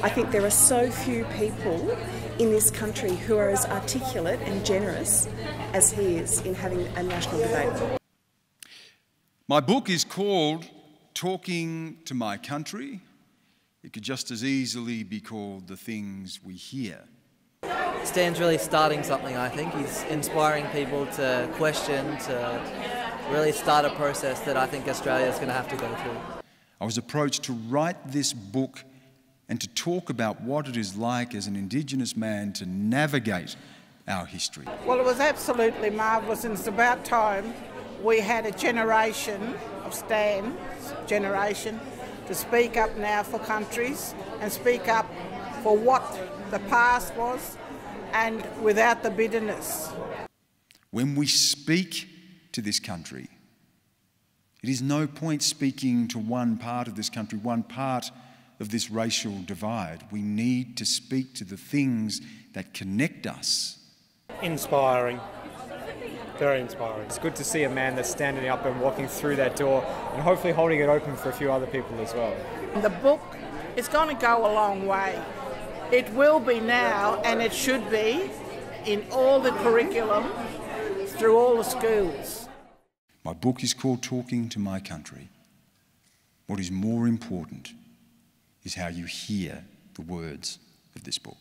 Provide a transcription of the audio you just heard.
I think there are so few people in this country who are as articulate and generous as he is in having a national debate. My book is called Talking to My Country. It could just as easily be called The Things We Hear. Stan's really starting something, I think. He's inspiring people to question, to really start a process that I think Australia is going to have to go through. I was approached to write this book and to talk about what it is like as an Indigenous man to navigate our history. Well, it was absolutely marvellous, and it's about time we had a generation of Stan's generation to speak up now for countries and speak up for what the past was and without the bitterness. When we speak to this country, it is no point speaking to one part of this country, one part of this racial divide. We need to speak to the things that connect us. Inspiring. Very inspiring. It's good to see a man that's standing up and walking through that door and hopefully holding it open for a few other people as well. The book is going to go a long way. It will be now and it should be in all the curriculum through all the schools. My book is called Talking to My Country. What is more important is how you hear the words of this book.